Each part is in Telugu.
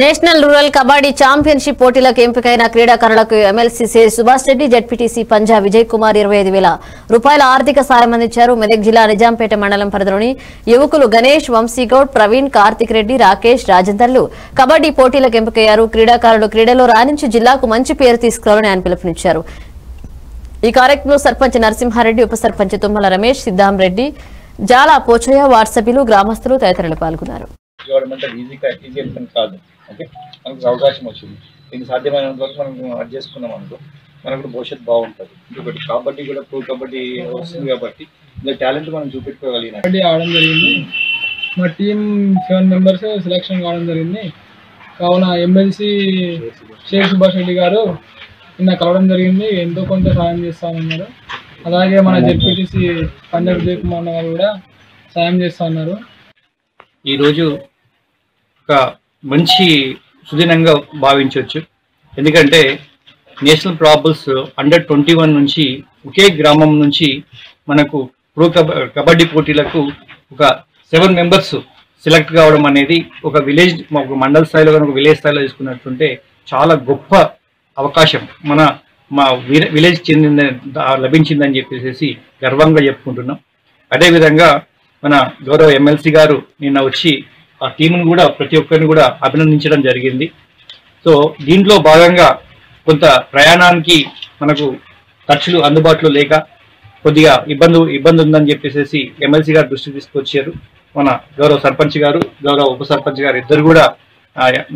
నేషనల్ రూరల్ కబడ్డీ ఛాంపియన్షిప్ పోటీలకు ఎంపికైన క్రీడాకారులకు ఎమ్మెల్సీసీ సుభాష్ రెడ్డి జడ్పీటీసీ పంజా విజయ్ కుమార్ ఇరవై ఐదు వేల రూపాయల ఆర్థిక సాయం అందించారు. మెదక్ జిల్లా నిజాంపేట మండలం పరిధిలోని యువకులు గణేష్ వంశీగౌడ్ ప్రవీణ్ కార్తిక్ రెడ్డి రాకేష్ రాజేందర్లు కబడ్డీ పోటీలకు ఎంపికయ్యారు. క్రీడాకారులు క్రీడలో రాణించి జిల్లాకు మంచి పేరు తీసుకురావాలని ఆయన పిలుపునిచ్చారు. ఈ కార్యక్రమంలో సర్పంచ్ నరసింహారెడ్డి ఉప సర్పంచ్ తుమ్మల రమేష్ సిద్దాంరెడ్డి జాలా పోచయ్య వాట్సభ్యులు సభ్యులు గ్రామస్తులు తదితరులు పాల్గొన్నారు. గవర్నమెంట్ అది ఈజీగా ఈజీ పని కాదు. ఓకే మనకు అవకాశం వచ్చింది. దీనికి సాధ్యమైనంత వరకు మనం అడ్జస్ట్ చేసుకున్నాం అనుకో మనకు కూడా భవిష్యత్తు బాగుంటుంది. ఇంకొకటి కబడ్డీ కూడా ప్రో కబడ్డీ వస్తుంది కాబట్టి ఇంకా టాలెంట్ మనం చూపెట్టుకోగలిగిన కబడ్డీ ఆడడం జరిగింది. మా టీం సెవెన్ మెంబర్స్ సెలెక్షన్ కావడం జరిగింది. కావున ఎమ్మెల్సీ షేక్ సుభాష్ రెడ్డి గారు నిన్న కలవడం జరిగింది. ఎంతో కొంత సాయం చేస్తానన్నారు. అలాగే మన జెడ్పీటీసీ పంజాబ్ విజయ్ కుమార్ గారు కూడా సాయం చేస్తా ఉన్నారు ఈరోజు ఒక మంచి సుదినంగా భావించవచ్చు. ఎందుకంటే national probables under twenty one నుంచి ఒకే గ్రామం నుంచి మనకు ప్రో కబ కబడ్డీ పోటీలకు ఒక సెవెన్ మెంబర్స్ సెలెక్ట్ కావడం అనేది ఒక విలేజ్ ఒక మండల స్థాయిలో కానీ ఒక విలేజ్ స్థాయిలో తీసుకున్నట్టుంటే చాలా గొప్ప అవకాశం. మన మా విలేజ్ చెందిన లభించిందని చెప్పేసి గర్వంగా చెప్పుకుంటున్నాం. అదేవిధంగా మన గౌరవ ఎమ్మెల్సీ గారు నిన్న వచ్చి ఆ టీంను కూడా ప్రతి ఒక్కరిని కూడా అభినందించడం జరిగింది. సో దీంట్లో భాగంగా కొంత ప్రయాణానికి మనకు ఖర్చులు అందుబాటులో లేక కొద్దిగా ఇబ్బంది ఇబ్బంది ఉందని చెప్పేసి ఎమ్మెల్సీ గారు దృష్టికి తీసుకొచ్చారు. మన గౌరవ సర్పంచ్ గారు గౌరవ ఉప సర్పంచ్ గారు ఇద్దరు కూడా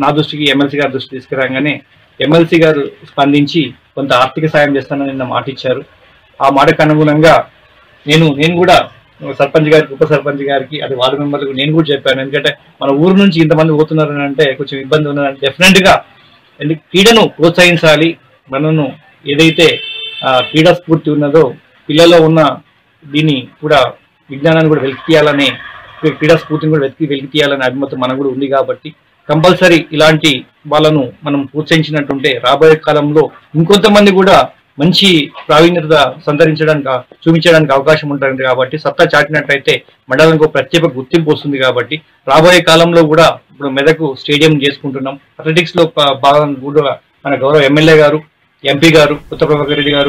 నా దృష్టికి ఎమ్మెల్సీ గారు దృష్టి తీసుకురాగానే ఎమ్మెల్సీ గారు స్పందించి కొంత ఆర్థిక సాయం చేస్తానని నిన్న మాట ఇచ్చారు ఆ మాటకు అనుగుణంగా నేను నేను కూడా సర్పంచ్ గారికి ఉప సర్పంచ్ గారికి అది వార్డు మెంబర్లకు నేను కూడా చెప్పాను. ఎందుకంటే మన ఊరు నుంచి ఇంతమంది పోతున్నారు అని అంటే కొంచెం ఇబ్బంది ఉన్నదని డెఫినెట్గా ఎందుకు క్రీడను ప్రోత్సహించాలి. మనను ఏదైతే క్రీడా స్ఫూర్తి ఉన్నదో పిల్లల్లో ఉన్న దీన్ని కూడా విజ్ఞానాన్ని కూడా వెలికి తీయాలనే క్రీడా స్ఫూర్తిని కూడా వెతికి వెలికి తీయాలనే అభిమతం మనకు కూడా ఉంది కాబట్టి కంపల్సరీ ఇలాంటి వాళ్ళను మనం ప్రోత్సహించినట్టుంటే రాబోయే కాలంలో ఇంకొంతమంది కూడా మంచి ప్రావీణ్యత సంతరించడానికి చూపించడానికి అవకాశం ఉంటుంది కాబట్టి సత్తా చాటినట్లయితే మండలానికి ఒక ప్రత్యేక గుర్తింపు వస్తుంది కాబట్టి రాబోయే కాలంలో కూడా ఇప్పుడు మెదకు స్టేడియం చేసుకుంటున్నాం. అథ్లెటిక్స్లో భాగం భాగంగా కూడా మన గౌరవ ఎమ్మెల్యే గారు ఎంపీ గారు ఉత్తర ప్రభాకర్ రెడ్డి గారు